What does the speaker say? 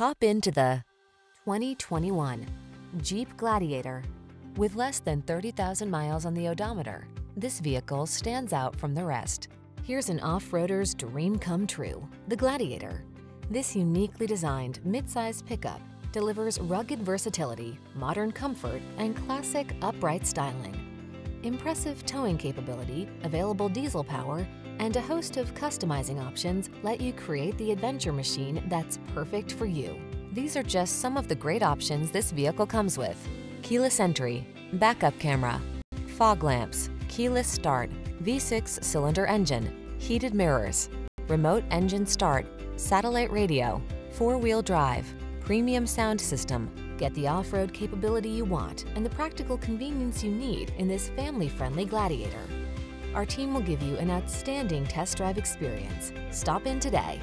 Hop into the 2021 Jeep Gladiator. With less than 30,000 miles on the odometer, this vehicle stands out from the rest. Here's an off-roader's dream come true, the Gladiator. This uniquely designed midsize pickup delivers rugged versatility, modern comfort, and classic upright styling. Impressive towing capability, available diesel power, and a host of customizing options let you create the adventure machine that's perfect for you. These are just some of the great options this vehicle comes with. Keyless entry, backup camera, fog lamps, keyless start, V6 cylinder engine, heated mirrors, remote engine start, satellite radio, four-wheel drive, premium sound system. Get the off-road capability you want and the practical convenience you need in this family-friendly Gladiator. Our team will give you an outstanding test drive experience. Stop in today.